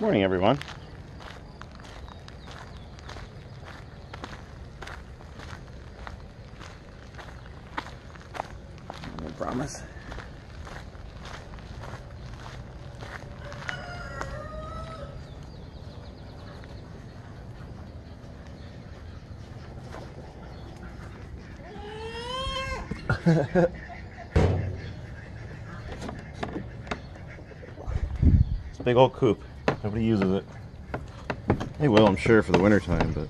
Morning, everyone. I promise. it's a big old coop. Nobody uses it. They will, I'm sure, for the wintertime, but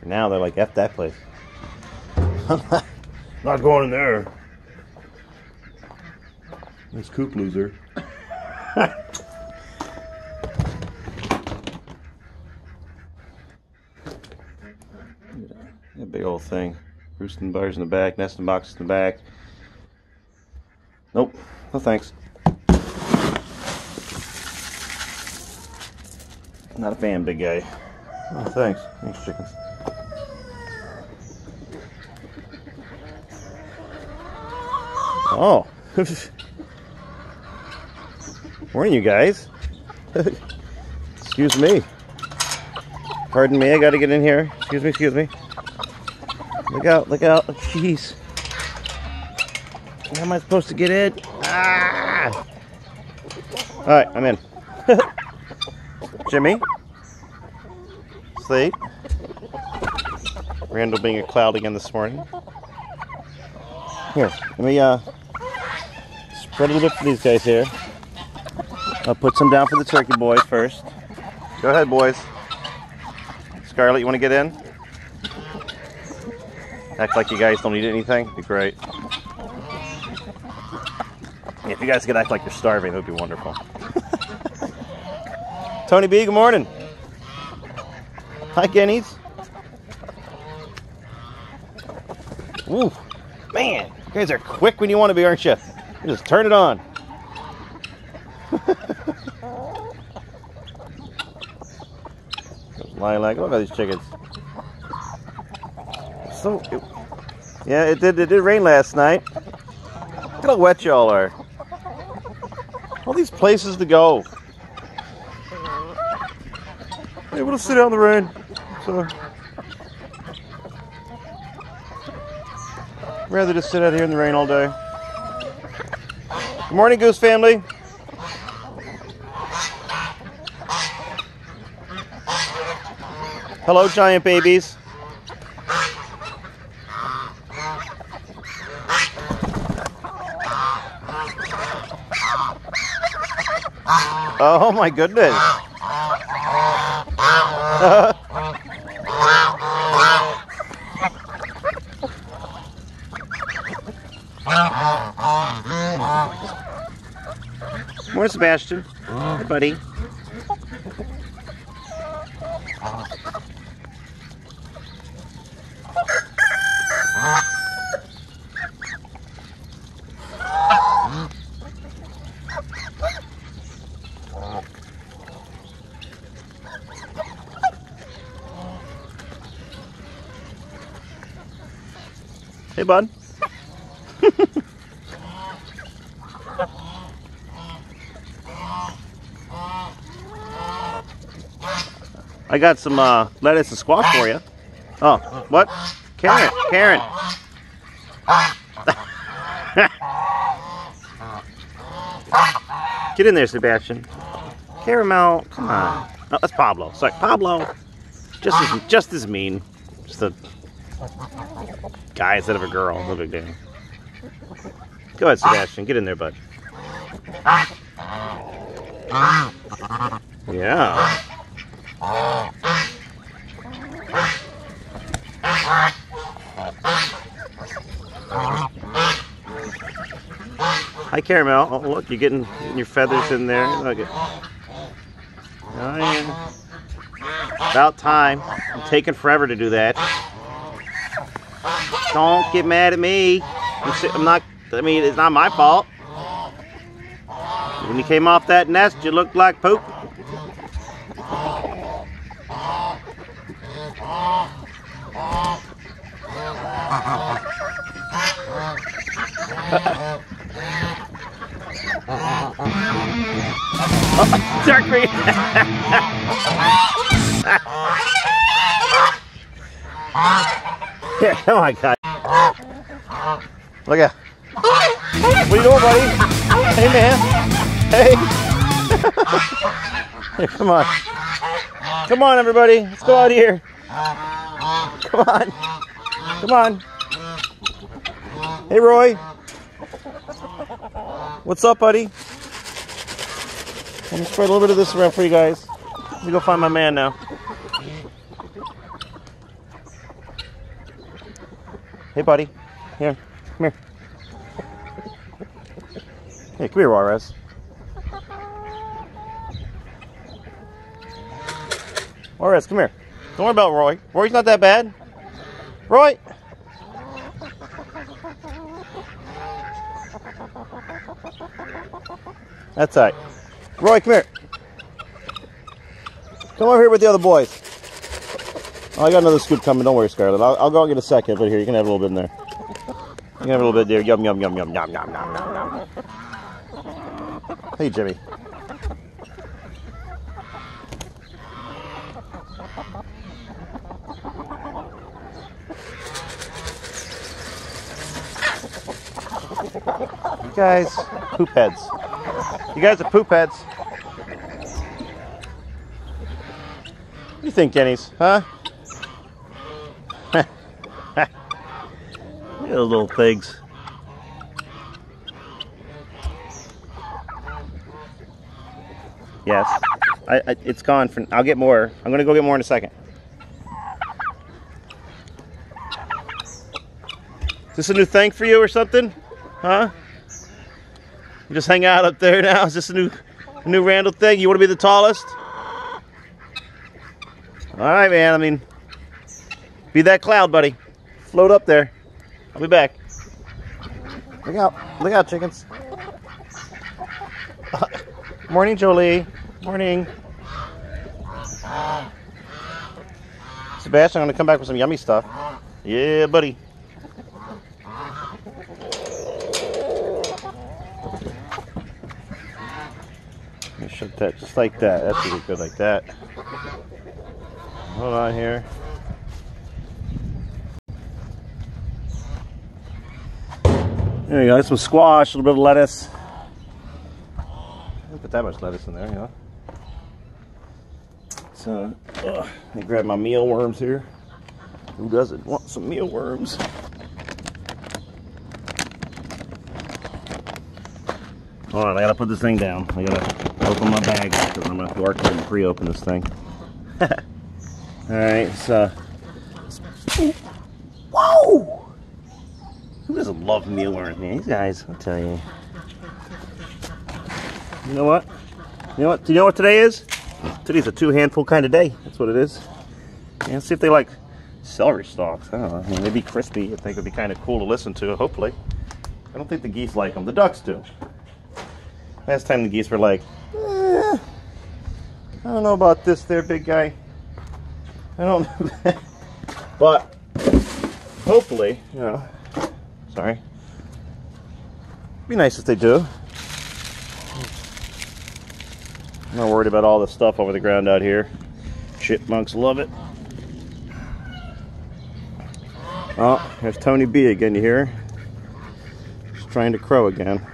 for now, they're like, F that place. Not going in there. This coop loser. that big old thing. Roosting bars in the back, nesting boxes in the back. Nope. No thanks. Not a fan, big guy. Oh, thanks. Thanks, chickens. Oh. Morning, you guys. excuse me. Pardon me, I gotta get in here. Excuse me, excuse me. Look out, look out. Jeez. How am I supposed to get in? Ah! Alright, I'm in. Jimmy. Sleep. Randall being a cloud again this morning. Here, let me uh, spread a little bit for these guys here. I'll put some down for the turkey boys first. Go ahead, boys. Scarlett, you want to get in? Act like you guys don't need anything? Be great. If you guys could act like you're starving, that would be wonderful. Tony B, good morning. Hi, Guineas. Ooh, man, you guys are quick when you want to be, aren't you? You just turn it on. Lilac, look at these chickens. So, it, yeah, it did. It did rain last night. Look how wet y'all are. All these places to go. Able to sit out in the rain. So, rather just sit out here in the rain all day. Good morning, Goose family. Hello, giant babies. Oh my goodness. More Sebastian. Hey, buddy. Hey, bud. I got some uh, lettuce and squash for you. Oh, what? Karen, Karen. Get in there, Sebastian. Caramel, come on. That's Pablo. Sorry, Pablo. Just as, just as mean. Just a guy instead of a girl. No big deal. Go ahead, Sebastian. Get in there, bud. Yeah. Hi, Caramel. Oh, look, you're getting, getting your feathers in there. Look at. Oh, yeah. About time. I'm taking forever to do that. Don't get mad at me. I'm, not, I mean, it's not my fault. When you came off that nest, you looked like poop. Darkwing. Come on, guys. Look at. What are you doing, buddy? Hey, man. Hey. Here, come on. Come on, everybody. Let's go out here. Come on. Come on. Hey, Roy. What's up, buddy? Let me spread a little bit of this around for you guys. Let me go find my man now. Hey, buddy. Here. Come here. Hey, come here, Juarez. Juarez, come here. Don't worry about Roy. Roy's not that bad. Roy! That's all right. Roy, come here. Come over here with the other boys. Oh, I got another scoop coming. Don't worry, Scarlett. I'll, I'll go get a second, but here, you can have a little bit in there. You can have a little bit there. Yum, yum, yum, yum, yum, yum, yum, yum, yum. Hey, Jimmy. You guys, poop heads. You guys are poop heads. What do you think, Jennies? Huh? Those little things. Yes. I, I, it's gone. For, I'll get more. I'm going to go get more in a second. Is this a new thing for you or something? Huh? You just hang out up there now? Is this a new, a new Randall thing? You want to be the tallest? All right, man. I mean, be that cloud, buddy. Float up there. I'll be back. Look out. Look out, chickens. Morning, Jolie. Morning. Sebastian, I'm to come back with some yummy stuff. Yeah, buddy. Shut that just like that. That's really good like that. Hold on here. There you go. Some squash, a little bit of lettuce. Don't put that much lettuce in there, you know. So, uh, let me grab my mealworms here. Who doesn't want some mealworms? All right, I gotta put this thing down. I gotta open my bag because I'm gonna work and pre-open this thing. All right, so. Whoa! Who doesn't love mealworms, man? These guys, I'll tell you. You know what? You know what? Do you know what today is? Today's a two handful kind of day. That's what it is. Yeah, see if they like celery stalks. I don't know. They'd be crispy. I think it'd be kind of cool to listen to, hopefully. I don't think the geese like them. The ducks do. Last time the geese were like, eh, I don't know about this there, big guy. I don't know. but hopefully, you know, sorry. Be nice if they do. I'm not worried about all the stuff over the ground out here. Chipmunks love it. Oh, there's Tony B again, you hear? He's trying to crow again.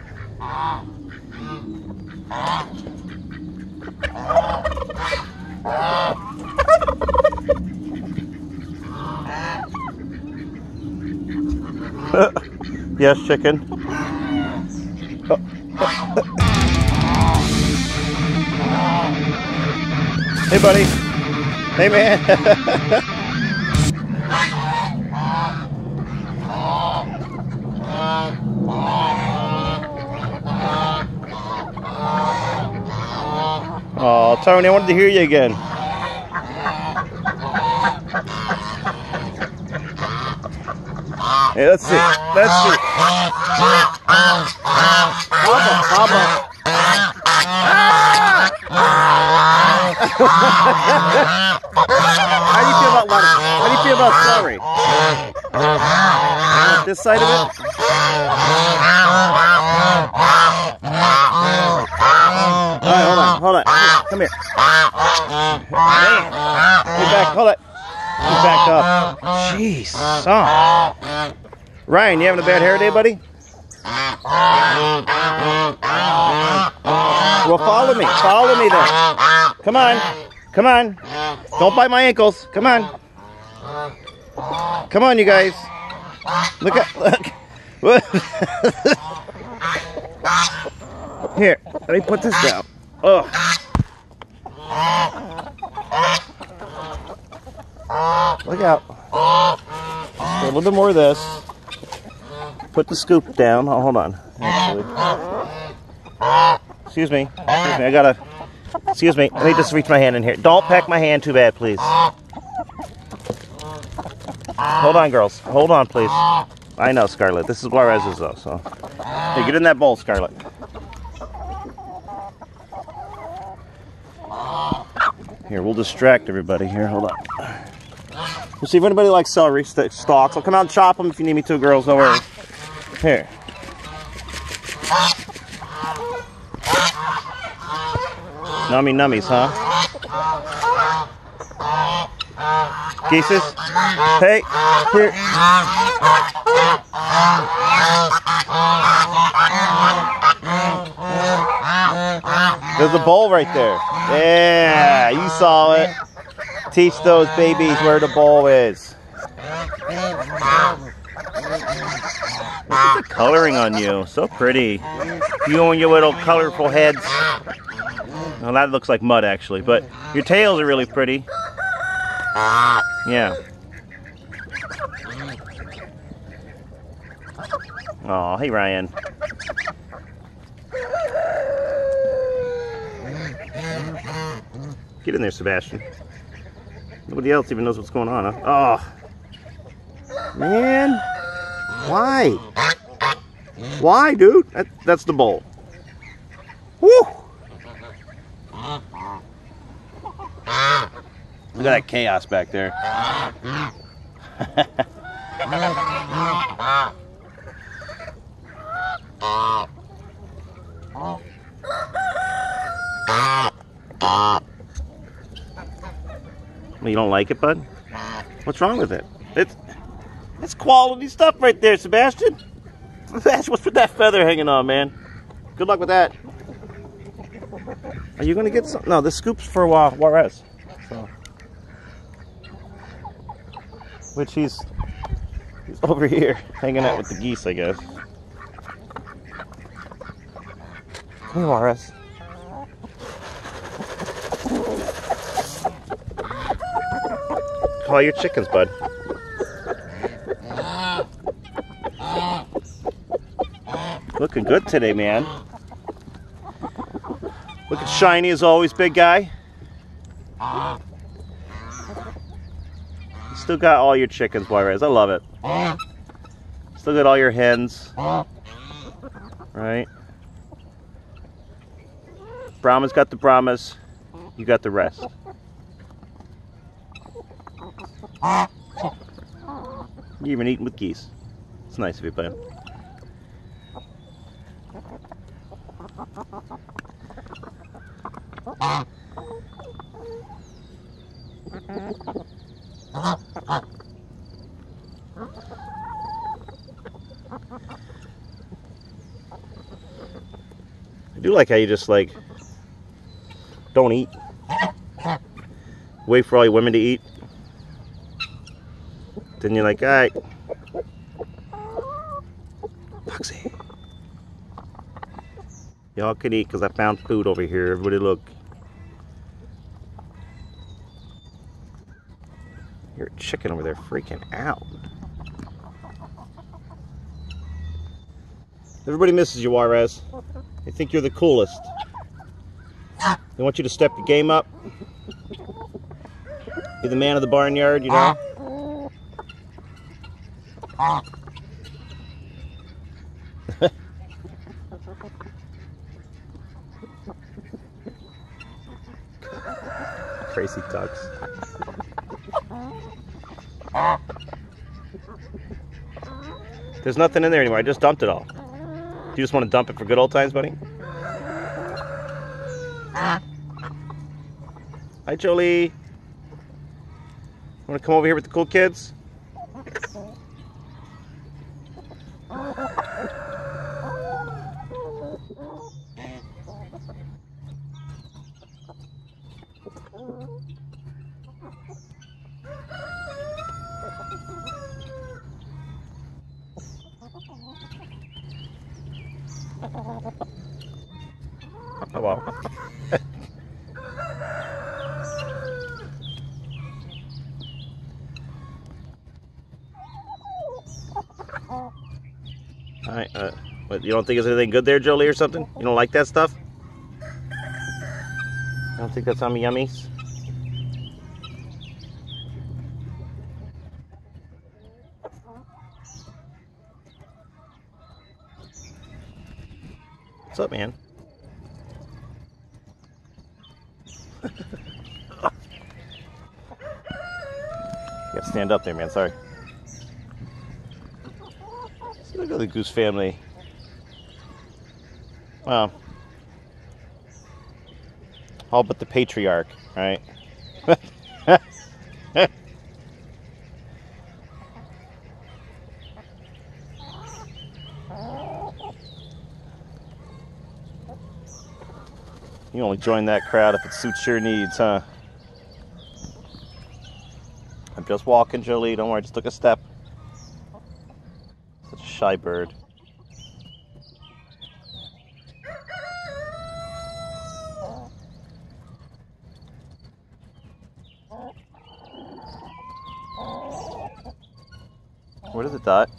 yes, chicken. Oh. Hey, buddy. Hey, man. oh, Tony, I wanted to hear you again. Hey, let's see. Let's see. How do you feel about lettuce? How do you feel about celery? This side of it? All right, hold on, hold on. Come here. Get back, hold it. Get back up. Jeez, son. Ryan, you having a bad hair day, buddy? Well, follow me. Follow me then. Come on. Come on. Don't bite my ankles. Come on. Come on, you guys. Look at look. Here, let me put this down. Oh. Look out. A little bit more of this. Put the scoop down. Oh, hold on. Actually. Excuse me. Excuse me. I gotta. Excuse me. Let me just reach my hand in here. Don't peck my hand too bad, please. Hold on, girls. Hold on, please. I know, Scarlett. This is Juarez's, though, so. Hey, get in that bowl, Scarlett. Here, we'll distract everybody here. Hold on. We'll see if anybody likes celery st stalks. I'll come out and chop them if you need me to, girls. No worries. Here. Nummy nummies, huh? Geeses? Hey, here. There's a bowl right there. Yeah, you saw it. Teach those babies where the bowl is. Look at the coloring on you. So pretty. You and your little colorful heads. Well, that looks like mud, actually. But oh, your tails are really pretty. Yeah. Oh, hey, Ryan. Get in there, Sebastian. Nobody else even knows what's going on, huh? Oh. Man. Why? Why, dude? That, that's the bowl. Woo! Look at that chaos back there. you don't like it, bud? What's wrong with it? It's it's quality stuff right there, Sebastian. Sebastian, what's with that feather hanging on, man? Good luck with that. Are you gonna get some? No, the scoop's for uh, Juarez. Which he's, he's over here hanging out with the geese, I guess. Here, Juarez. Call your chickens, bud. Looking good today, man. Looking shiny as always, big guy. Still got all your chickens, Juarez. I love it. Still got all your hens. Right? Brahma's got the Brahmas. You got the rest. You even eating with geese. It's nice of you, bud. I like how you just like don't eat. Wait for all your women to eat. Then you're like, all right. Foxy. Y'all can eat because I found food over here. Everybody look. Your chicken over there freaking out. Everybody misses you, Juarez. They think you're the coolest. They want you to step your game up. Be the man of the barnyard, you know? Crazy ducks. There's nothing in there anymore. I just dumped it all. You just want to dump it for good old times, buddy? Ah. Hi, Jolie. Want to come over here with the cool kids? Oh. Alright, uh, what, you don't think there's anything good there, Jolie, or something? You don't like that stuff? I don't think that's on me yummies. What's up, man? You gotta stand up there, man. Sorry. Look at the goose family. Well, all but the patriarch, right? You only join that crowd if it suits your needs, huh? I'm just walking, Jolie. Don't worry, just took a step. Such a shy bird. What is it, Dot?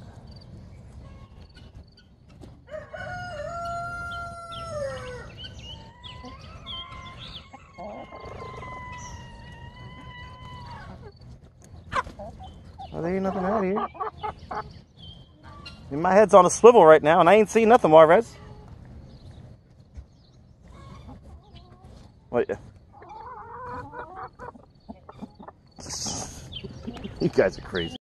Oh, there ain't nothing out here. My head's on a swivel right now, and I ain't seeing nothing, Marvez. What? you guys are crazy.